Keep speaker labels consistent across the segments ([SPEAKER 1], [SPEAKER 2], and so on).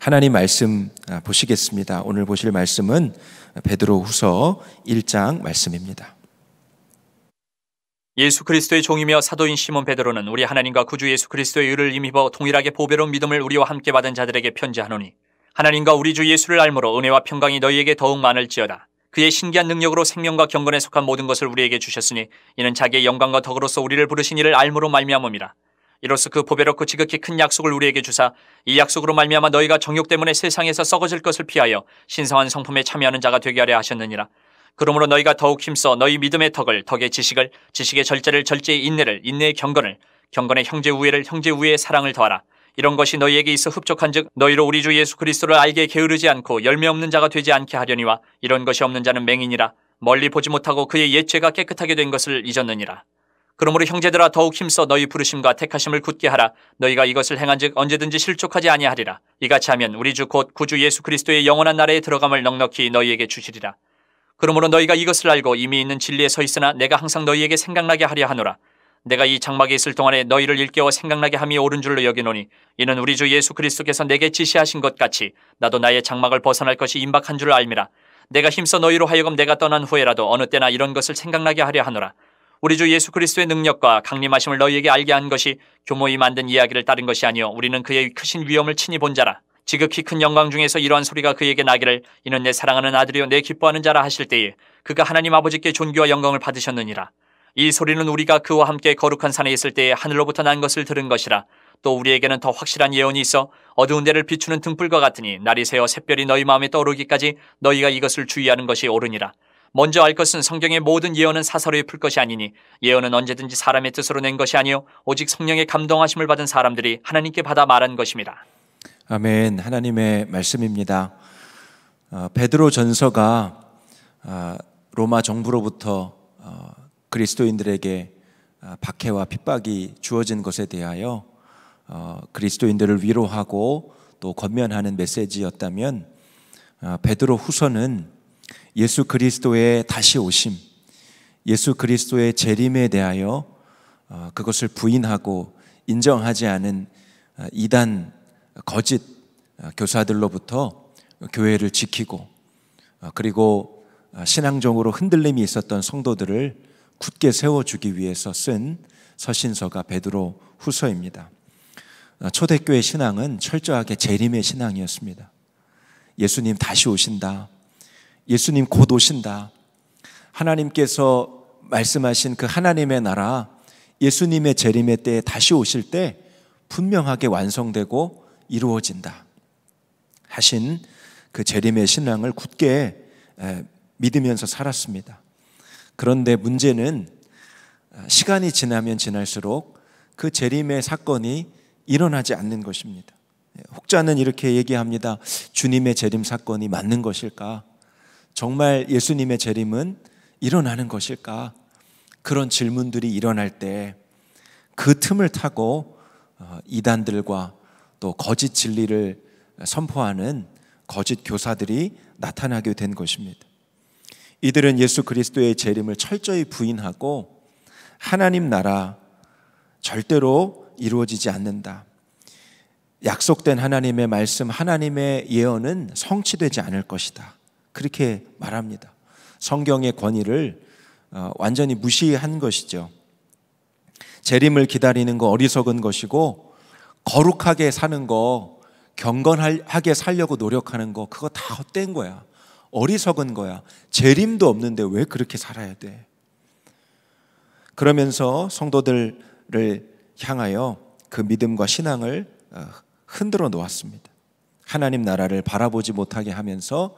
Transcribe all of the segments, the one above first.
[SPEAKER 1] 하나님 말씀 아, 보시겠습니다. 오늘 보실 말씀은 베드로 후서 1장 말씀입니다.
[SPEAKER 2] 예수 그리스도의 종이며 사도인 시몬 베드로는 우리 하나님과 구주 예수 그리스도의 의를 힘입어 동일하게 보배로운 믿음을 우리와 함께 받은 자들에게 편지하노니 하나님과 우리 주 예수를 알므로 은혜와 평강이 너희에게 더욱 많을지어다. 그의 신기한 능력으로 생명과 경건에 속한 모든 것을 우리에게 주셨으니 이는 자기의 영광과 덕으로서 우리를 부르신 이를 알므로 말미암음이라. 이로써 그 보배롭고 지극히 큰 약속을 우리에게 주사 이 약속으로 말미암아 너희가 정욕 때문에 세상에서 썩어질 것을 피하여 신성한 성품에 참여하는 자가 되게 하려 하셨느니라. 그러므로 너희가 더욱 힘써 너희 믿음의 덕을 덕의 지식을 지식의 절제를 절제의 인내를 인내의 경건을 경건의 형제 우애를 형제 우애의 사랑을 더하라. 이런 것이 너희에게 있어 흡족한즉 너희로 우리 주 예수 그리스도를 알게 게으르지 않고 열매 없는 자가 되지 않게 하려니와 이런 것이 없는 자는 맹인이라 멀리 보지 못하고 그의 옛 죄가 깨끗하게 된 것을 잊었느니라. 그러므로 형제들아 더욱 힘써 너희 부르심과 택하심을 굳게 하라. 너희가 이것을 행한즉 언제든지 실족하지 아니하리라. 이같이 하면 우리 주 곧 구주 예수 그리스도의 영원한 나라에 들어감을 넉넉히 너희에게 주시리라. 그러므로 너희가 이것을 알고 이미 있는 진리에 서 있으나 내가 항상 너희에게 생각나게 하려 하노라. 내가 이 장막에 있을 동안에 너희를 일깨워 생각나게 함이 옳은 줄로 여기노니 이는 우리 주 예수 그리스도께서 내게 지시하신 것 같이 나도 나의 장막을 벗어날 것이 임박한 줄을 알미라. 내가 힘써 너희로 하여금 내가 떠난 후에라도 어느 때나 이런 것을 생각나게 하려 하노라. 우리 주 예수 그리스도의 능력과 강림하심을 너희에게 알게 한 것이 교모이 만든 이야기를 따른 것이 아니요 우리는 그의 크신 위엄을 친히 본 자라. 지극히 큰 영광 중에서 이러한 소리가 그에게 나기를 이는 내 사랑하는 아들이요 내 기뻐하는 자라 하실 때에 그가 하나님 아버지께 존귀와 영광을 받으셨느니라. 이 소리는 우리가 그와 함께 거룩한 산에 있을 때에 하늘로부터 난 것을 들은 것이라. 또 우리에게는 더 확실한 예언이 있어 어두운 데를 비추는 등불과 같으니 날이 새어 샛별이 너희 마음에 떠오르기까지 너희가 이것을 주의하는 것이 옳으니라. 먼저 알 것은 성경의 모든 예언은 사설에 풀 것이 아니니 예언은 언제든지 사람의 뜻으로 낸 것이 아니요 오직 성령의 감동하심을 받은 사람들이 하나님께 받아 말한 것입니다.
[SPEAKER 1] 아멘. 하나님의 말씀입니다. 어, 베드로 전서가 어, 로마 정부로부터 어, 그리스도인들에게 어, 박해와 핍박이 주어진 것에 대하여 어, 그리스도인들을 위로하고 또 권면하는 메시지였다면 어, 베드로 후서는 예수 그리스도의 다시 오심, 예수 그리스도의 재림에 대하여 그것을 부인하고 인정하지 않은 이단 거짓 교사들로부터 교회를 지키고 그리고 신앙적으로 흔들림이 있었던 성도들을 굳게 세워주기 위해서 쓴 서신서가 베드로 후서입니다. 초대교회 신앙은 철저하게 재림의 신앙이었습니다. 예수님 다시 오신다. 예수님 곧 오신다. 하나님께서 말씀하신 그 하나님의 나라, 예수님의 재림의 때에 다시 오실 때 분명하게 완성되고 이루어진다. 하신 그 재림의 신앙을 굳게 믿으면서 살았습니다. 그런데 문제는 아, 시간이 지나면 지날수록 그 재림의 사건이 일어나지 않는 것입니다. 예, 혹자는 이렇게 얘기합니다. 주님의 재림 사건이 맞는 것일까? 정말 예수님의 재림은 일어나는 것일까? 그런 질문들이 일어날 때 그 틈을 타고 어, 이단들과 또 거짓 진리를 선포하는 거짓 교사들이 나타나게 된 것입니다. 이들은 예수 그리스도의 재림을 철저히 부인하고 하나님 나라 절대로 이루어지지 않는다. 약속된 하나님의 말씀, 하나님의 예언은 성취되지 않을 것이다. 그렇게 말합니다. 성경의 권위를 어, 완전히 무시한 것이죠. 재림을 기다리는 거 어리석은 것이고 거룩하게 사는 거 경건하게 살려고 노력하는 거 그거 다 헛된 거야. 어리석은 거야. 재림도 없는데 왜 그렇게 살아야 돼? 그러면서 성도들을 향하여 그 믿음과 신앙을 어, 흔들어 놓았습니다. 하나님 나라를 바라보지 못하게 하면서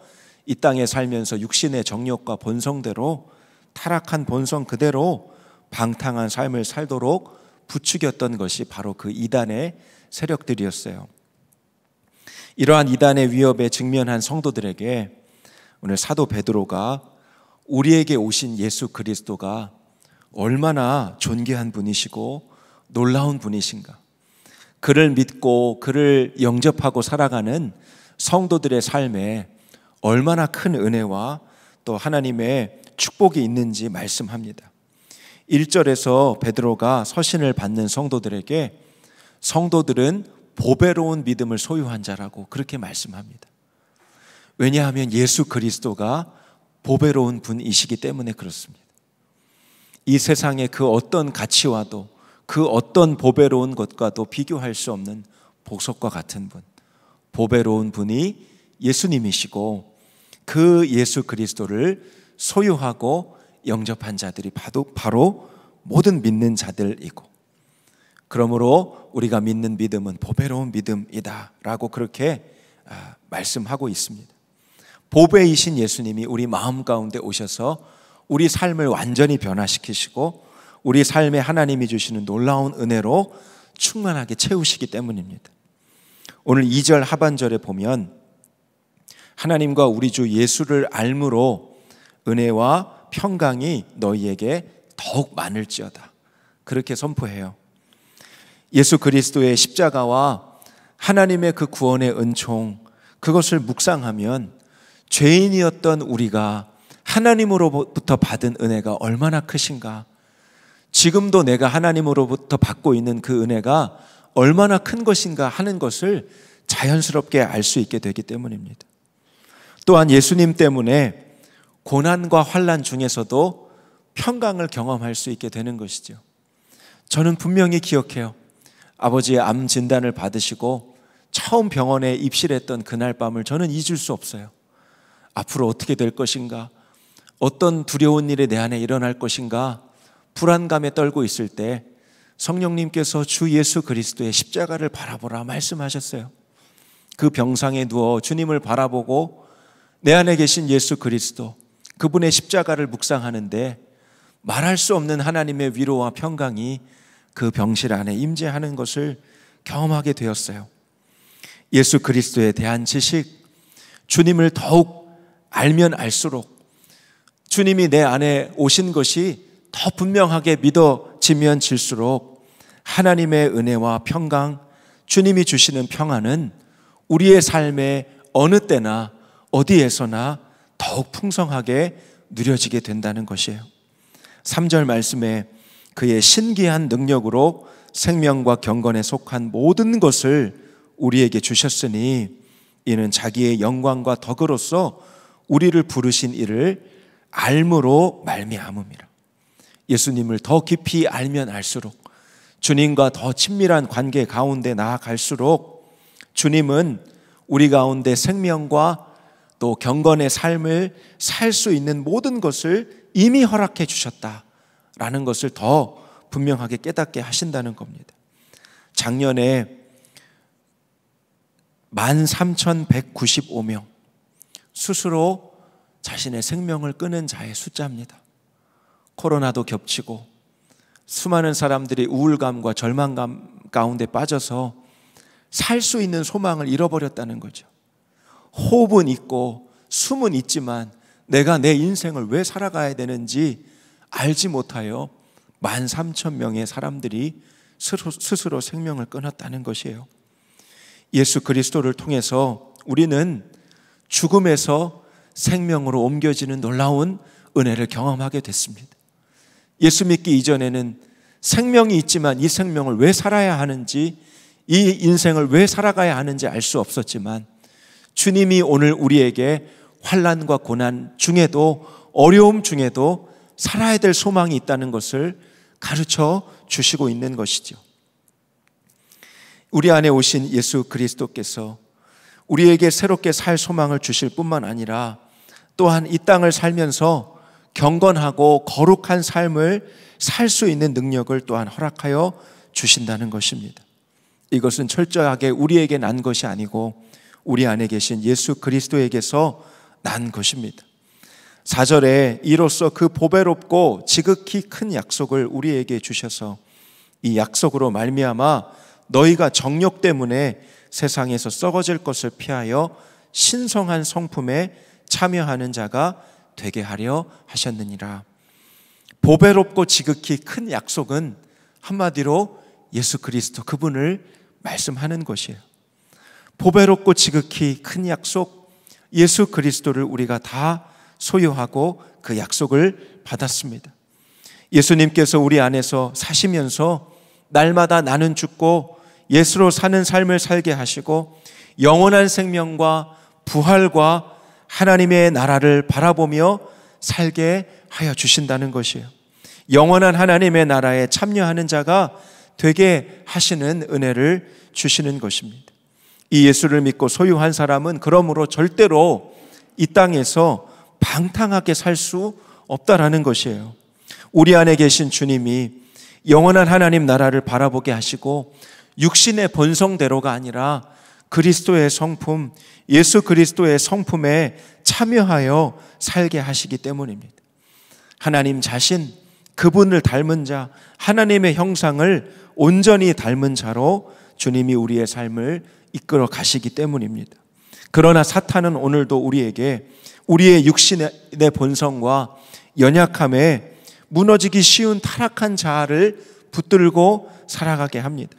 [SPEAKER 1] 이 땅에 살면서 육신의 정욕과 본성대로 타락한 본성 그대로 방탕한 삶을 살도록 부추겼던 것이 바로 그 이단의 세력들이었어요. 이러한 이단의 위협에 직면한 성도들에게 오늘 사도 베드로가 우리에게 오신 예수 그리스도가 얼마나 존귀한 분이시고 놀라운 분이신가. 그를 믿고 그를 영접하고 살아가는 성도들의 삶에 얼마나 큰 은혜와 또 하나님의 축복이 있는지 말씀합니다. 1절에서 베드로가 서신을 받는 성도들에게 성도들은 보배로운 믿음을 소유한 자라고 그렇게 말씀합니다. 왜냐하면 예수 그리스도가 보배로운 분이시기 때문에 그렇습니다. 이 세상의 그 어떤 가치와도 그 어떤 보배로운 것과도 비교할 수 없는 복속과 같은 분, 보배로운 분이 예수님이시고 그 예수 그리스도를 소유하고 영접한 자들이 바로 모든 믿는 자들이고 그러므로 우리가 믿는 믿음은 보배로운 믿음이다라고 그렇게 아, 말씀하고 있습니다. 보배이신 예수님이 우리 마음 가운데 오셔서 우리 삶을 완전히 변화시키시고 우리 삶에 하나님이 주시는 놀라운 은혜로 충만하게 채우시기 때문입니다. 오늘 2절 하반절에 보면 하나님과 우리 주 예수를 알므로 은혜와 평강이 너희에게 더욱 많을지어다. 그렇게 선포해요. 예수 그리스도의 십자가와 하나님의 그 구원의 은총, 그것을 묵상하면 죄인이었던 우리가 하나님으로부터 받은 은혜가 얼마나 크신가. 지금도 내가 하나님으로부터 받고 있는 그 은혜가 얼마나 큰 것인가 하는 것을 자연스럽게 알 수 있게 되기 때문입니다. 또한 예수님 때문에 고난과 환란 중에서도 평강을 경험할 수 있게 되는 것이죠. 저는 분명히 기억해요. 아버지의 암 진단을 받으시고 처음 병원에 입실했던 그날 밤을 저는 잊을 수 없어요. 앞으로 어떻게 될 것인가? 어떤 두려운 일이 내 안에 일어날 것인가? 불안감에 떨고 있을 때 성령님께서 주 예수 그리스도의 십자가를 바라보라 말씀하셨어요. 그 병상에 누워 주님을 바라보고 내 안에 계신 예수 그리스도 그분의 십자가를 묵상하는데 말할 수 없는 하나님의 위로와 평강이 그 병실 안에 임재하는 것을 경험하게 되었어요. 예수 그리스도에 대한 지식, 주님을 더욱 알면 알수록 주님이 내 안에 오신 것이 더 분명하게 믿어지면 질수록 하나님의 은혜와 평강, 주님이 주시는 평안은 우리의 삶에 어느 때나 어디에서나 더욱 풍성하게 누려지게 된다는 것이에요. 3절 말씀에 그의 신기한 능력으로 생명과 경건에 속한 모든 것을 우리에게 주셨으니 이는 자기의 영광과 덕으로서 우리를 부르신 이를 알므로 말미암음이라. 예수님을 더 깊이 알면 알수록 주님과 더 친밀한 관계 가운데 나아갈수록 주님은 우리 가운데 생명과 또 경건의 삶을 살 수 있는 모든 것을 이미 허락해 주셨다라는 것을 더 분명하게 깨닫게 하신다는 겁니다. 작년에 13,195명 스스로 자신의 생명을 끊은 자의 숫자입니다. 코로나도 겹치고 수많은 사람들이 우울감과 절망감 가운데 빠져서 살 수 있는 소망을 잃어버렸다는 거죠. 호흡은 있고 숨은 있지만 내가 내 인생을 왜 살아가야 되는지 알지 못하여 만 삼천 명의 사람들이 스스로 생명을 끊었다는 것이에요. 예수 그리스도를 통해서 우리는 죽음에서 생명으로 옮겨지는 놀라운 은혜를 경험하게 됐습니다. 예수 믿기 이전에는 생명이 있지만 이 생명을 왜 살아야 하는지, 이 인생을 왜 살아가야 하는지 알 수 없었지만 주님이 오늘 우리에게 환란과 고난 중에도 어려움 중에도 살아야 될 소망이 있다는 것을 가르쳐 주시고 있는 것이죠. 우리 안에 오신 예수 그리스도께서 우리에게 새롭게 살 소망을 주실 뿐만 아니라 또한 이 땅을 살면서 경건하고 거룩한 삶을 살 수 있는 능력을 또한 허락하여 주신다는 것입니다. 이것은 철저하게 우리에게 난 것이 아니고 우리 안에 계신 예수 그리스도에게서 난 것입니다. 4절에 이로써 그 보배롭고 지극히 큰 약속을 우리에게 주셔서 이 약속으로 말미암아 너희가 정욕 때문에 세상에서 썩어질 것을 피하여 신성한 성품에 참여하는 자가 되게 하려 하셨느니라. 보배롭고 지극히 큰 약속은 한마디로 예수 그리스도 그분을 말씀하는 것이에요. 보배롭고 지극히 큰 약속 예수 그리스도를 우리가 다 소유하고 그 약속을 받았습니다. 예수님께서 우리 안에서 사시면서 날마다 나는 죽고 예수로 사는 삶을 살게 하시고 영원한 생명과 부활과 하나님의 나라를 바라보며 살게 하여 주신다는 것이에요. 영원한 하나님의 나라에 참여하는 자가 되게 하시는 은혜를 주시는 것입니다. 이 예수를 믿고 소유한 사람은 그러므로 절대로 이 땅에서 방탕하게 살 수 없다라는 것이에요. 우리 안에 계신 주님이 영원한 하나님 나라를 바라보게 하시고 육신의 본성대로가 아니라 그리스도의 성품, 예수 그리스도의 성품에 참여하여 살게 하시기 때문입니다. 하나님 자신, 그분을 닮은 자, 하나님의 형상을 온전히 닮은 자로 주님이 우리의 삶을 이끌어 가시기 때문입니다. 그러나 사탄은 오늘도 우리에게 우리의 육신의 본성과 연약함에 무너지기 쉬운 타락한 자아를 붙들고 살아가게 합니다.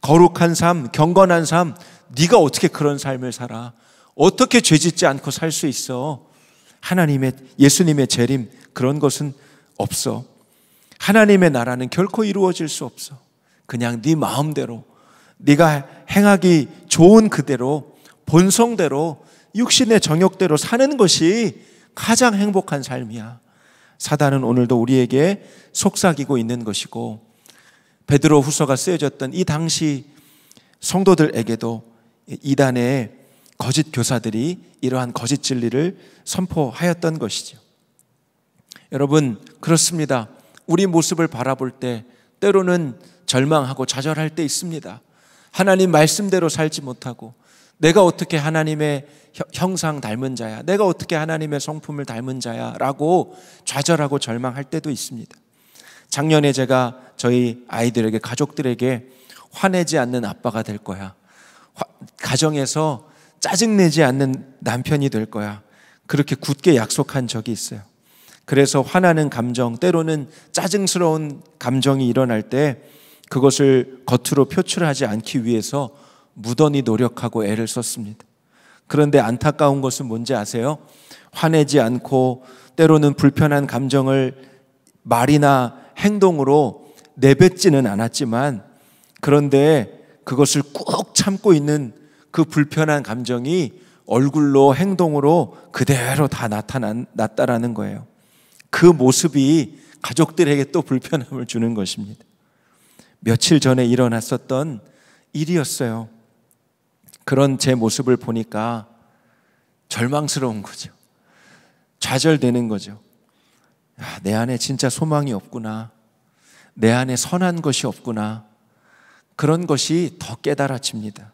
[SPEAKER 1] 거룩한 삶, 경건한 삶, 네가 어떻게 그런 삶을 살아? 어떻게 죄짓지 않고 살 수 있어? 하나님의 예수님의 재림 그런 것은 없어. 하나님의 나라는 결코 이루어질 수 없어. 그냥 네 마음대로 네가 행하기 좋은 그대로 본성대로 육신의 정욕대로 사는 것이 가장 행복한 삶이야. 사단은 오늘도 우리에게 속삭이고 있는 것이고 베드로 후서가 쓰여졌던 이 당시 성도들에게도 이단의 거짓 교사들이 이러한 거짓 진리를 선포하였던 것이죠. 여러분, 그렇습니다. 우리 모습을 바라볼 때 때로는 절망하고 좌절할 때 있습니다. 하나님 말씀대로 살지 못하고 내가 어떻게 하나님의 형상 닮은 자야? 내가 어떻게 하나님의 성품을 닮은 자야? 라고 좌절하고 절망할 때도 있습니다. 작년에 제가 저희 아이들에게, 가족들에게 화내지 않는 아빠가 될 거야. 가정에서 짜증내지 않는 남편이 될 거야. 그렇게 굳게 약속한 적이 있어요. 그래서 화나는 감정, 때로는 짜증스러운 감정이 일어날 때 그것을 겉으로 표출하지 않기 위해서 무던히 노력하고 애를 썼습니다. 그런데 안타까운 것은 뭔지 아세요? 화내지 않고 때로는 불편한 감정을 말이나 행동으로 내뱉지는 않았지만 그런데 그것을 꾹 참고 있는 그 불편한 감정이 얼굴로 행동으로 그대로 다 나타났다라는 거예요. 그 모습이 가족들에게 또 불편함을 주는 것입니다. 며칠 전에 일어났었던 일이었어요. 그런 제 모습을 보니까 절망스러운 거죠. 좌절되는 거죠. 야, 내 안에 진짜 소망이 없구나. 내 안에 선한 것이 없구나. 그런 것이 더 깨달아집니다.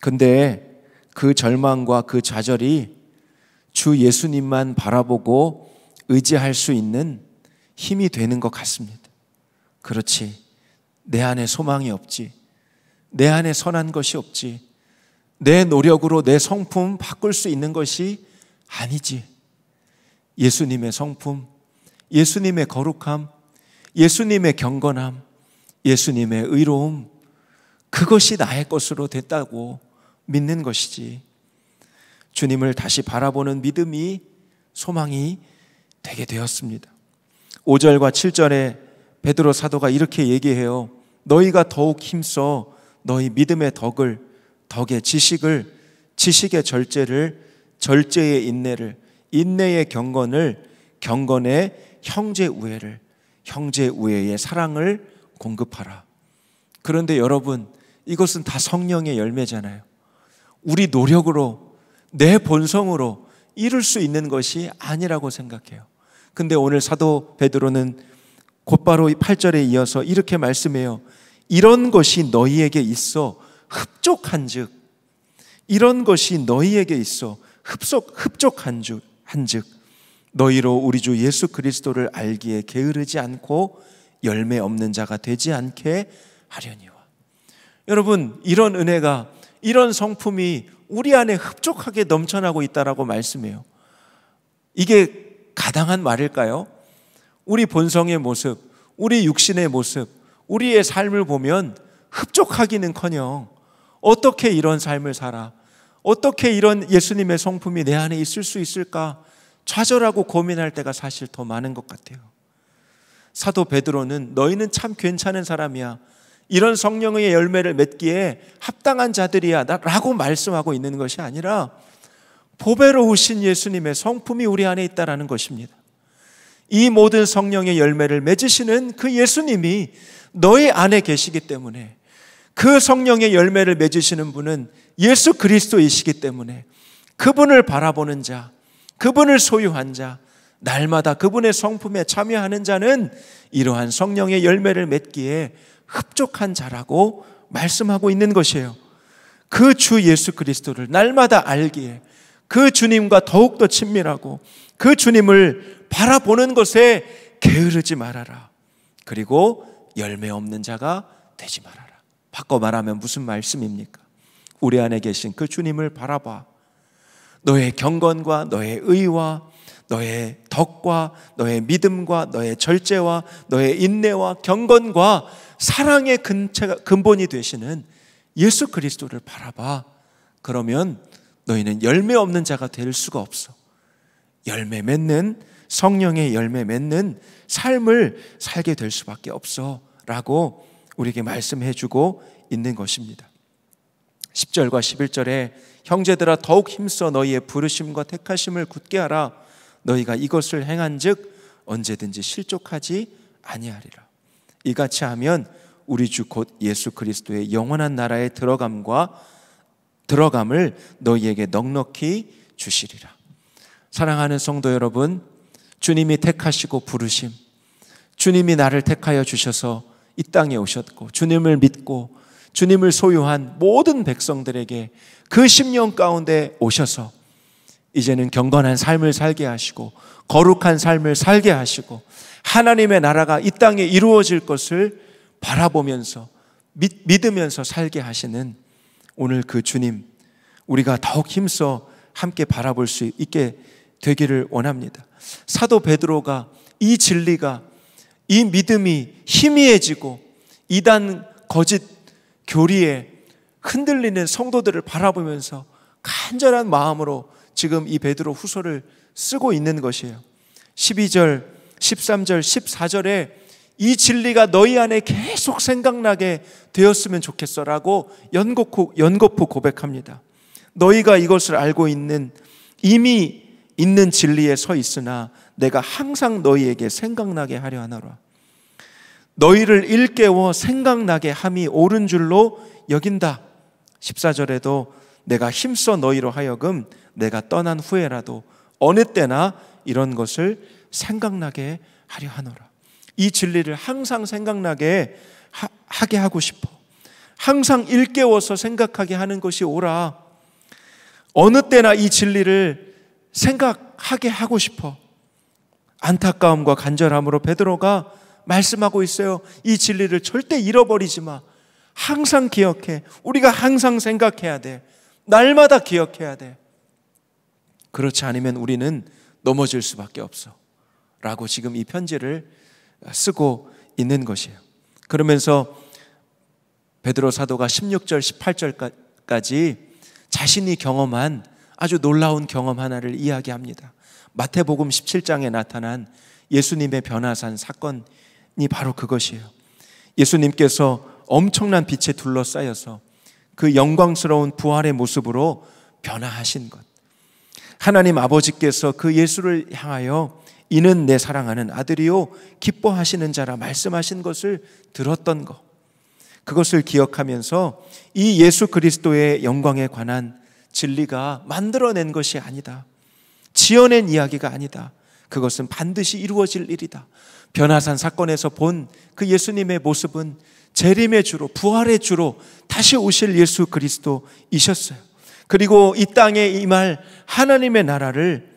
[SPEAKER 1] 근데 그 절망과 그 좌절이 주 예수님만 바라보고 의지할 수 있는 힘이 되는 것 같습니다. 그렇지. 내 안에 소망이 없지. 내 안에 선한 것이 없지. 내 노력으로 내 성품 바꿀 수 있는 것이 아니지. 예수님의 성품, 예수님의 거룩함, 예수님의 경건함, 예수님의 의로움, 그것이 나의 것으로 됐다고 믿는 것이지. 주님을 다시 바라보는 믿음이 소망이 되게 되었습니다. 5절과 7절에 베드로 사도가 이렇게 얘기해요. 너희가 더욱 힘써 너희 믿음의 덕을 덕의 지식을 지식의 절제를 절제의 인내를 인내의 경건을 경건의 형제 우애를 형제 우애의 사랑을 공급하라. 그런데 여러분 이것은 다 성령의 열매잖아요. 우리 노력으로 내 본성으로 이룰 수 있는 것이 아니라고 생각해요. 근데 오늘 사도 베드로는 곧바로 8절에 이어서 이렇게 말씀해요. 이런 것이 너희에게 있어 흡족한즉 이런 것이 너희에게 있어 흡속 흡족한즉 한즉 너희로 우리 주 예수 그리스도를 알기에 게으르지 않고 열매 없는 자가 되지 않게 하려니와. 여러분 이런 은혜가 이런 성품이 우리 안에 흡족하게 넘쳐나고 있다라고 말씀해요. 이게 가당한 말일까요? 우리 본성의 모습, 우리 육신의 모습, 우리의 삶을 보면 흡족하기는커녕 어떻게 이런 삶을 살아? 어떻게 이런 예수님의 성품이 내 안에 있을 수 있을까? 좌절하고 고민할 때가 사실 더 많은 것 같아요. 사도 베드로는 너희는 참 괜찮은 사람이야. 이런 성령의 열매를 맺기에 합당한 자들이야 라고 말씀하고 있는 것이 아니라 보배로우신 예수님의 성품이 우리 안에 있다라는 것입니다. 이 모든 성령의 열매를 맺으시는 그 예수님이 너희 안에 계시기 때문에 그 성령의 열매를 맺으시는 분은 예수 그리스도이시기 때문에 그분을 바라보는 자, 그분을 소유한 자, 날마다 그분의 성품에 참여하는 자는 이러한 성령의 열매를 맺기에 흡족한 자라고 말씀하고 있는 것이에요. 그 주 예수 그리스도를 날마다 알기에 그 주님과 더욱더 친밀하고 그 주님을 바라보는 것에 게으르지 말아라. 그리고 열매 없는 자가 되지 말아라. 바꿔 말하면 무슨 말씀입니까? 우리 안에 계신 그 주님을 바라봐. 너의 경건과 너의 의와 너의 덕과 너의 믿음과 너의 절제와 너의 인내와 경건과 사랑의 근본이 되시는 예수 그리스도를 바라봐. 그러면 너희는 열매 없는 자가 될 수가 없어. 열매 맺는 성령의 열매 맺는 삶을 살게 될 수밖에 없어. 라고 우리에게 말씀해 주고 있는 것입니다. 10절과 11절에 형제들아 더욱 힘써 너희의 부르심과 택하심을 굳게 하라. 너희가 이것을 행한즉 언제든지 실족하지 아니하리라. 이같이 하면 우리 주 곧 예수 그리스도의 영원한 나라에 들어감과 들어감을 너희에게 넉넉히 주시리라. 사랑하는 성도 여러분, 주님이 택하시고 부르심, 주님이 나를 택하여 주셔서 이 땅에 오셨고, 주님을 믿고, 주님을 소유한 모든 백성들에게 그 10년 가운데 오셔서 이제는 경건한 삶을 살게 하시고, 거룩한 삶을 살게 하시고, 하나님의 나라가 이 땅에 이루어질 것을 바라보면서 믿, 으면서 살게 하시는 오늘 그 주님 우리가 더욱 힘써 함께 바라볼 수 있게 되기를 원합니다. 사도 베드로가 이 진리가 이 믿음이 희미해지고 이단 거짓 교리에 흔들리는 성도들을 바라보면서 간절한 마음으로 지금 이 베드로 후서를 쓰고 있는 것이에요. 12절, 13절, 14절에 이 진리가 너희 안에 계속 생각나게 되었으면 좋겠어라고 연거푸, 연거푸 고백합니다. 너희가 이것을 알고 있는 이미 있는 진리에 서 있으나 내가 항상 너희에게 생각나게 하려 하노라. 너희를 일깨워 생각나게 함이 옳은 줄로 여긴다. 14절에도 내가 힘써 너희로 하여금 내가 떠난 후에라도 어느 때나 이런 것을 생각나게 하려 하노라. 이 진리를 항상 생각나게 하, 게 하고 싶어. 항상 일깨워서 생각하게 하는 것이 옳아. 어느 때나 이 진리를 생각하게 하고 싶어. 안타까움과 간절함으로 베드로가 말씀하고 있어요. 이 진리를 절대 잃어버리지 마. 항상 기억해. 우리가 항상 생각해야 돼. 날마다 기억해야 돼. 그렇지 않으면 우리는 넘어질 수밖에 없어. 라고 지금 이 편지를 쓰고 있는 것이에요. 그러면서 베드로 사도가 16절, 18절까지 자신이 경험한 아주 놀라운 경험 하나를 이야기합니다. 마태복음 17장에 나타난 예수님의 변화산 사건이 바로 그것이에요. 예수님께서 엄청난 빛에 둘러싸여서 그 영광스러운 부활의 모습으로 변화하신 것. 하나님 아버지께서 그 예수를 향하여 이는 내 사랑하는 아들이요 기뻐하시는 자라 말씀하신 것을 들었던 것. 그것을 기억하면서 이 예수 그리스도의 영광에 관한 진리가 만들어낸 것이 아니다. 지어낸 이야기가 아니다. 그것은 반드시 이루어질 일이다. 변화산 사건에서 본 그 예수님의 모습은 재림의 주로, 부활의 주로 다시 오실 예수 그리스도이셨어요. 그리고 이 땅에 임할 하나님의 나라를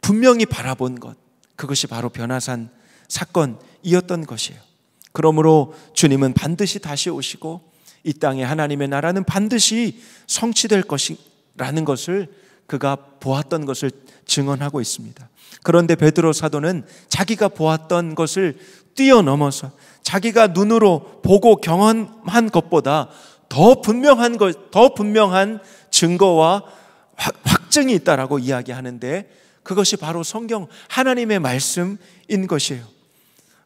[SPEAKER 1] 분명히 바라본 것, 그것이 바로 변화산 사건이었던 것이에요. 그러므로 주님은 반드시 다시 오시고 이 땅에 하나님의 나라는 반드시 성취될 것이라는 것을 그가 보았던 것을 증언하고 있습니다. 그런데 베드로 사도는 자기가 보았던 것을 뛰어넘어서 자기가 눈으로 보고 경험한 것보다 더 분명한 것, 더 분명한 증거와 확 증이 있다라고 이야기하는데 그것이 바로 성경 하나님의 말씀인 것이에요.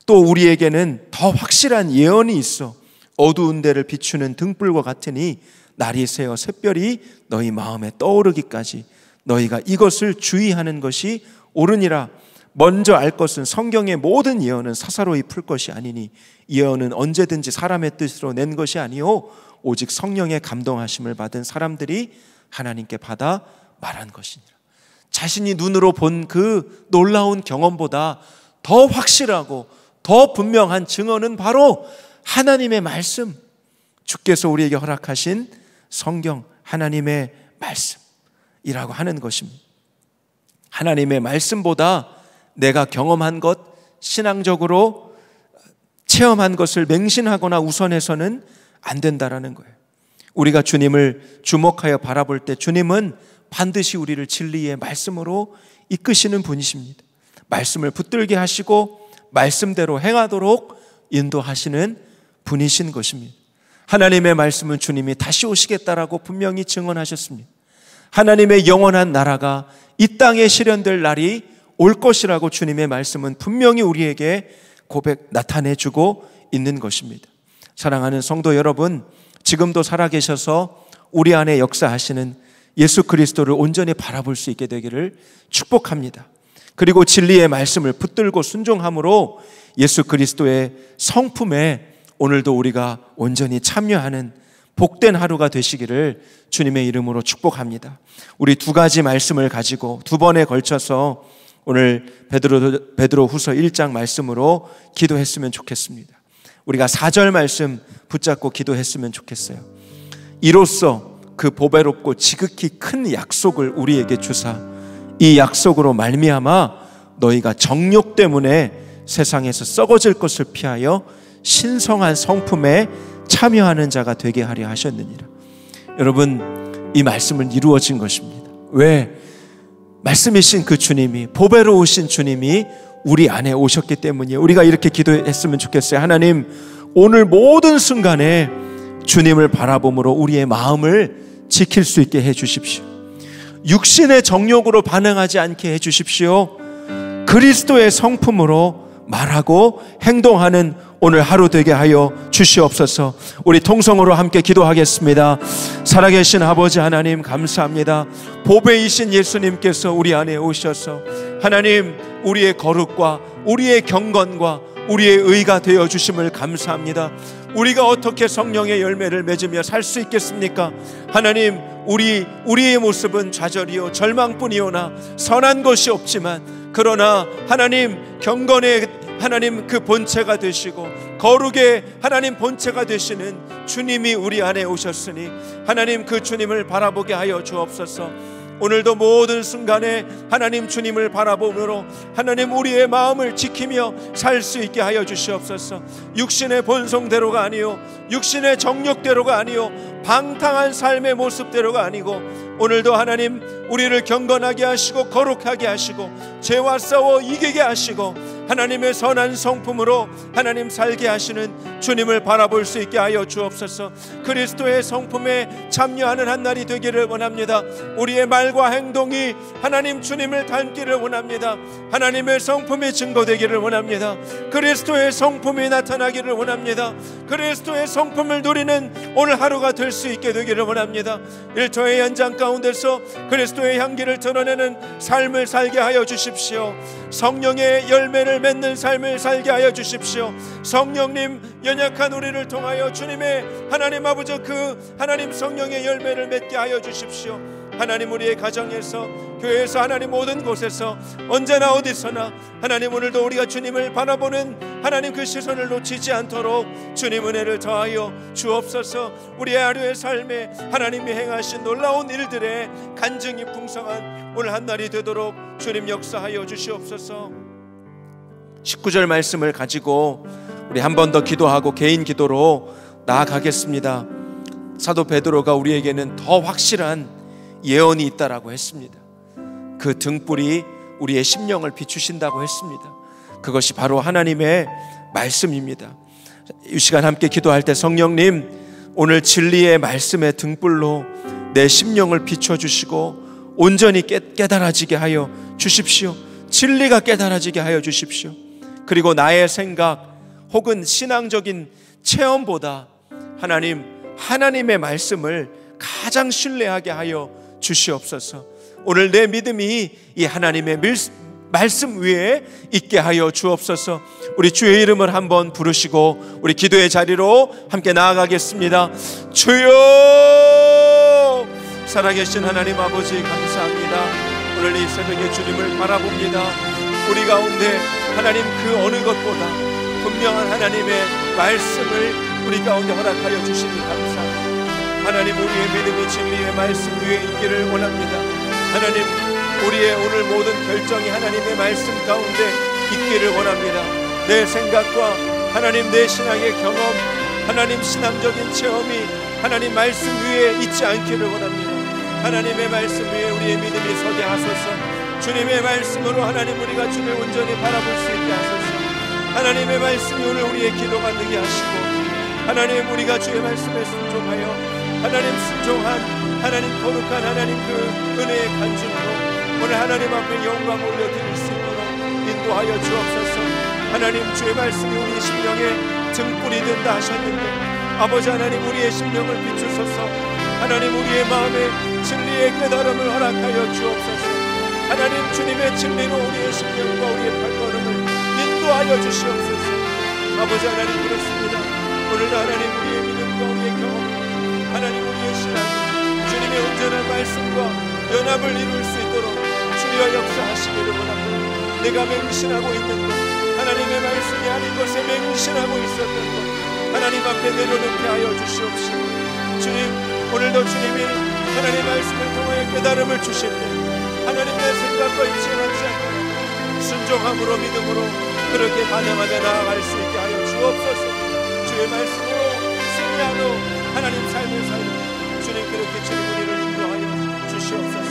[SPEAKER 1] 또 우리에게는 더 확실한 예언이 있어 어두운 데를 비추는 등불과 같으니 날이 새어 샛별이 너희 마음에 떠오르기까지 너희가 이것을 주의하는 것이 옳으니라 먼저 알 것은 성경의 모든 예언은 사사로이 풀 것이 아니니 예언은 언제든지 사람의 뜻으로 낸 것이 아니요 오직 성령의 감동하심을 받은 사람들이 하나님께 받아 말한 것이니라. 자신이 눈으로 본 그 놀라운 경험보다 더 확실하고 더 분명한 증언은 바로 하나님의 말씀, 주께서 우리에게 허락하신 성경, 하나님의 말씀이라고 하는 것입니다. 하나님의 말씀보다 내가 경험한 것, 신앙적으로 체험한 것을 맹신하거나 우선해서는 안 된다라는 거예요. 우리가 주님을 주목하여 바라볼 때 주님은 반드시 우리를 진리의 말씀으로 이끄시는 분이십니다. 말씀을 붙들게 하시고 말씀대로 행하도록 인도하시는 분이신 것입니다. 하나님의 말씀은 주님이 다시 오시겠다라고 분명히 증언하셨습니다. 하나님의 영원한 나라가 이 땅에 실현될 날이 올 것이라고 주님의 말씀은 분명히 우리에게 고백 나타내 주고 있는 것입니다. 사랑하는 성도 여러분, 지금도 살아계셔서 우리 안에 역사하시는 예수 그리스도를 온전히 바라볼 수 있게 되기를 축복합니다. 그리고 진리의 말씀을 붙들고 순종함으로 예수 그리스도의 성품에 오늘도 우리가 온전히 참여하는 복된 하루가 되시기를 주님의 이름으로 축복합니다. 우리 두 가지 말씀을 가지고 두 번에 걸쳐서 오늘 베드로 베드로 후서 1장 말씀으로 기도했으면 좋겠습니다. 우리가 4절 말씀 붙잡고 기도했으면 좋겠어요. 이로써 그 보배롭고 지극히 큰 약속을 우리에게 주사 이 약속으로 말미암아 너희가 정욕 때문에 세상에서 썩어질 것을 피하여 신성한 성품에 참여하는 자가 되게 하려 하셨느니라. 여러분 이 말씀은 이루어진 것입니다. 왜? 말씀이신 그 주님이 보배로우신 주님이 우리 안에 오셨기 때문이에요. 우리가 이렇게 기도했으면 좋겠어요. 하나님 오늘 모든 순간에 주님을 바라봄으로 우리의 마음을 지킬 수 있게 해 주십시오. 육신의 정욕으로 반응하지 않게 해 주십시오. 그리스도의 성품으로 말하고 행동하는 오늘 하루 되게 하여 주시옵소서. 우리 통성으로 함께 기도하겠습니다. 살아계신 아버지 하나님 감사합니다. 보배이신 예수님께서 우리 안에 오셔서 하나님 우리의 거룩과 우리의 경건과 우리의 의가 되어 주심을 감사합니다. 우리가 어떻게 성령의 열매를 맺으며 살 수 있겠습니까? 하나님, 우리 우리의 모습은 좌절이요 절망뿐이오나 선한 것이 없지만 그러나 하나님 경건의 하나님 그 본체가 되시고 거룩의 하나님 본체가 되시는 주님이 우리 안에 오셨으니 하나님 그 주님을 바라보게 하여 주옵소서. 오늘도 모든 순간에 하나님 주님을 바라보므로 하나님 우리의 마음을 지키며 살 수 있게 하여 주시옵소서. 육신의 본성대로가 아니요 육신의 정욕대로가 아니요 방탕한 삶의 모습대로가 아니고 오늘도 하나님 우리를 경건하게 하시고 거룩하게 하시고 죄와 싸워 이기게 하시고 하나님의 선한 성품으로 하나님 살게 하시는 주님을 바라볼 수 있게 하여 주옵소서. 그리스도의 성품에 참여하는 한 날이 되기를 원합니다. 우리의 말과 행동이 하나님 주님을 닮기를 원합니다. 하나님의 성품이 증거되기를 원합니다. 그리스도의 성품이 나타나기를 원합니다. 그리스도의 성품을 누리는 오늘 하루가 될 수 있게 되기를 원합니다. 일터의 연장 가운데서 그리스도의 향기를 드러내는 삶을 살게 하여 주십시오. 성령의 열매를 맺는 삶을 살게 하여 주십시오. 성령님 연약한 우리를 통하여 주님의 하나님 아버지 그 하나님 성령의 열매를 맺게 하여 주십시오. 하나님 우리의 가정에서 교회에서 하나님 모든 곳에서 언제나 어디서나 하나님 오늘도 우리가 주님을 바라보는 하나님 그 시선을 놓치지 않도록 주님 은혜를 더하여 주옵소서. 우리의 하루의 삶에 하나님이 행하신 놀라운 일들의 간증이 풍성한 오늘 한 날이 되도록 주님 역사하여 주시옵소서. 19절 말씀을 가지고 우리 한 번 더 기도하고 개인 기도로 나아가겠습니다. 사도 베드로가 우리에게는 더 확실한 예언이 있다라고 했습니다. 그 등불이 우리의 심령을 비추신다고 했습니다. 그것이 바로 하나님의 말씀입니다. 이 시간 함께 기도할 때 성령님 오늘 진리의 말씀의 등불로 내 심령을 비춰 주시고 온전히 깨달아지게 하여 주십시오. 진리가 깨달아지게 하여 주십시오. 그리고 나의 생각 혹은 신앙적인 체험보다 하나님 하나님의 말씀을 가장 신뢰하게 하여 주시옵소서. 오늘 내 믿음이 이 하나님의 말씀 위에 있게 하여 주옵소서. 우리 주의 이름을 한번 부르시고 우리 기도의 자리로 함께 나아가겠습니다. 주여 살아계신 하나님 아버지 감사합니다. 오늘 이 새벽에 주님을 바라봅니다. 우리 가운데 하나님 그 어느 것보다 분명한 하나님의 말씀을 우리 가운데 허락하여 주시니 감사합니다. 하나님 우리의 믿음이 진리의 말씀 위에 있기를 원합니다. 하나님 우리의 오늘 모든 결정이 하나님의 말씀 가운데 있기를 원합니다. 내 생각과 하나님 내 신앙의 경험, 하나님 신앙적인 체험이 하나님 말씀 위에 있지 않기를 원합니다. 하나님의 말씀 위에 우리의 믿음이 서게 하소서. 주님의 말씀으로 하나님 우리가 주를 온전히 바라볼 수 있게 하소서. 하나님의 말씀이 오늘 우리의 기도가 되게 하시고 하나님 우리가 주의 말씀에 순종하여 하나님 순종한 하나님 거룩한 하나님 그 은혜의 간증으로 오늘 하나님 앞에 영광 올려드릴 수 있도록 인도하여 주옵소서. 하나님 주의 말씀이 우리 심령에 등불이 된다 하셨는데 아버지 하나님 우리의 심령을 비추소서. 하나님 우리의 마음에 진리의 깨달음을 허락하여 주옵소서. 하나님 주님의 진리로 우리의 심령과 우리의 발걸음을 인도하여 주시옵소서. 아버지 하나님 그렇습니다. 오늘도 하나님 우리의 믿음과 우리의 경험 하나님 우리의 신앙 주님의 온전한 말씀과 연합을 이룰 수 있도록 주여 역사하시기를 원합니다. 내가 맹신하고 있는 것, 하나님의 말씀이 아닌 것에 맹신하고 있었던 것, 하나님 앞에 내려놓게 하여 주시옵시고, 주님, 오늘도 주님이 하나님의 말씀을 통하여 깨달음을 주실 때, 하나님의 생각과 일치하지 않고, 순종함으로 믿음으로 그렇게 반영하며 나아갈 수 있게 하여 주옵소서, 주의 말씀으로 승리하는 하나님 삶의 삶 주님 그렇게 저희 우리를 인도하여 주시옵소서.